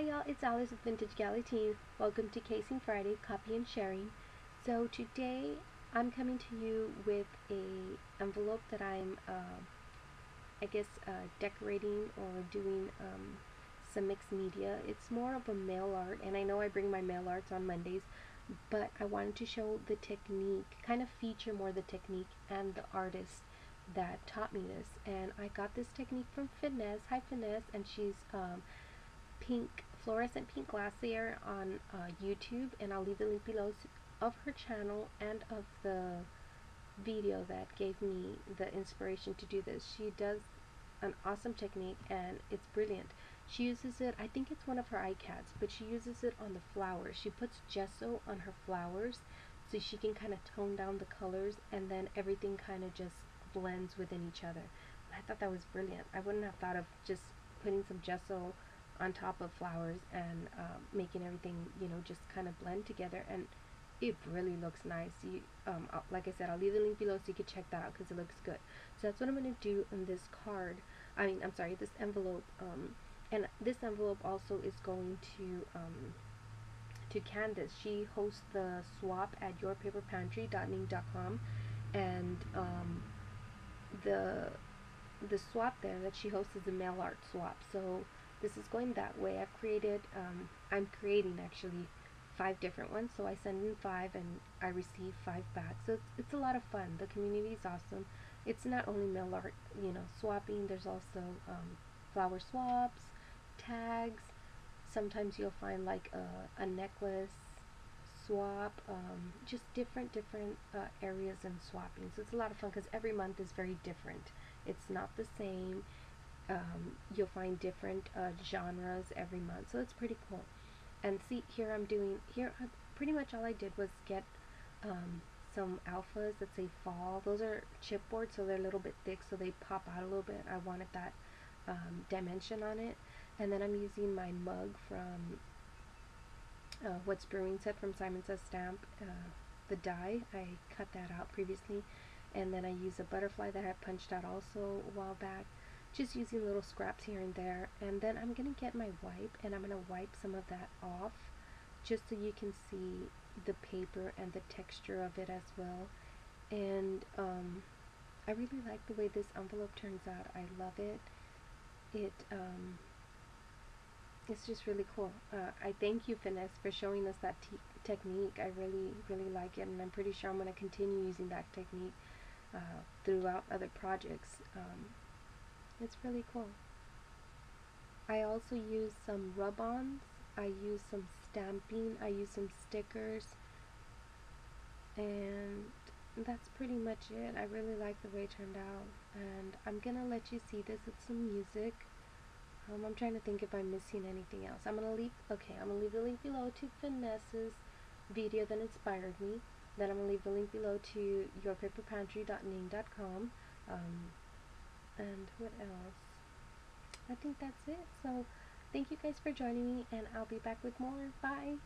Hi y'all, it's Alice with Vintage Galley Team. Welcome to CASing Friday, copy and sharing. So today I'm coming to you with a envelope that I'm, uh, I guess, uh, decorating or doing um, some mixed media. It's more of a mail art, and I know I bring my mail arts on Mondays, but I wanted to show the technique, kind of feature more the technique and the artist that taught me this. And I got this technique from Phyness. Hi Phyness, and she's um, pink, fluorescent pink glacier on uh, YouTube, and I'll leave the link below of her channel and of the video that gave me the inspiration to do this. She does an awesome technique and it's brilliant. She uses it, I think it's one of her iCads, but she uses it on the flowers. She puts gesso on her flowers so she can kind of tone down the colors and then everything kind of just blends within each other. I thought that was brilliant. I wouldn't have thought of just putting some gesso on top of flowers and um, making everything, you know, just kind of blend together. And it really looks nice. You, um, like I said, I'll leave the link below so you can check that out because it looks good. So that's what I'm going to do in this card. I mean, I'm sorry, this envelope. Um, and this envelope also is going to um, to Candace. She hosts the swap at yourpaperpantry.ning.com, and um, the the swap there that she hosts is a mail art swap. So this is going that way. I've created, um, I'm creating actually five different ones. So I send in five and I receive five back. So it's, it's a lot of fun. The community is awesome. It's not only mail art, you know, swapping. There's also um, flower swaps, tags. Sometimes you'll find like a, a necklace swap, um, just different different uh, areas and swapping. So it's a lot of fun because every month is very different. It's not the same. Um, you'll find different uh, genres every month, so it's pretty cool. And see, here I'm doing here. Pretty much all I did was get um, some alphas that say fall. Those are chipboard, so they're a little bit thick, so they pop out a little bit. I wanted that um, dimension on it. And then I'm using my mug from uh, What's Brewing set from Simon Says Stamp. Uh, the die, I cut that out previously. And then I use a butterfly that I punched out also a while back. Just using little scraps here and there. And then I'm going to get my wipe and I'm going to wipe some of that off just so you can see the paper and the texture of it as well. And um, I really like the way this envelope turns out. I love it. It um, it's just really cool. Uh, I thank you, Phyness, for showing us that technique. I really, really like it, and I'm pretty sure I'm going to continue using that technique uh, throughout other projects. Um, it's really cool. I also use some rub-ons. I use some stamping. I use some stickers. And that's pretty much it. I really like the way it turned out. And I'm going to let you see this with some music. Um, I'm trying to think if I'm missing anything else. I'm gonna leave. Okay, I'm gonna leave the link below to Phyness's video that inspired me. Then I'm gonna leave the link below to yourpaperpantry.ning.com. Um, and what else? I think that's it. So thank you guys for joining me, and I'll be back with more. Bye.